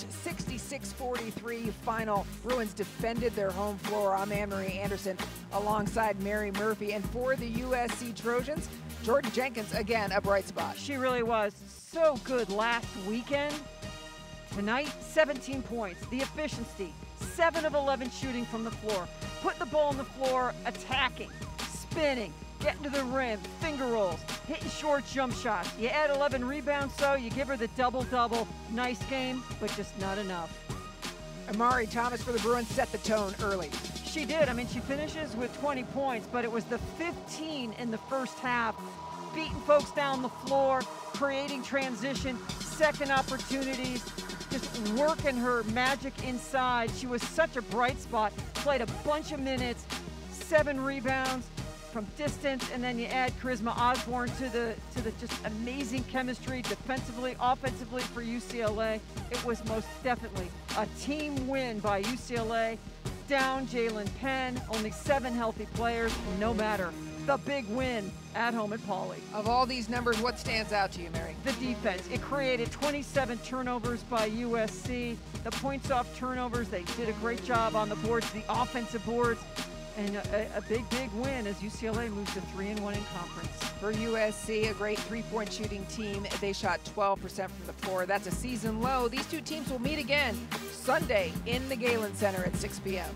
66-43 final. Bruins defended their home floor. I'm Anne-Marie Anderson alongside Mary Murphy. And for the USC Trojans, Jordyn Jenkins, again, a bright spot. She really was so good last weekend. Tonight, 17 points. The efficiency, 7 of 11 shooting from the floor. Put the ball on the floor, attacking, spinning, getting to the rim, finger rolls, hitting short jump shots. You add 11 rebounds, so you give her the double-double. Nice game, but just not enough. IImar'I Thomas for the Bruins set the tone early. She did. I mean, she finishes with 20 points, but it was the 15 in the first half, beating folks down the floor, creating transition, second opportunities, just working her magic inside. She was such a bright spot, played a bunch of minutes, seven rebounds, from distance, and then you add Charisma Osborne to the to the just amazing chemistry defensively, offensively for UCLA. It was most definitely a team win by UCLA. Down Jaelynn Penn, only seven healthy players, no matter. The big win at home at Pauley. Of all these numbers, what stands out to you, Mary? The defense. It created 27 turnovers by USC. The points off turnovers, they did a great job on the boards, the offensive boards and a, a, big, big win as UCLA moves to three and one in conference. For USC, a great three-point shooting team. They shot 12% from the floor. That's a season low. These two teams will meet again Sunday in the Galen Center at 6 p.m.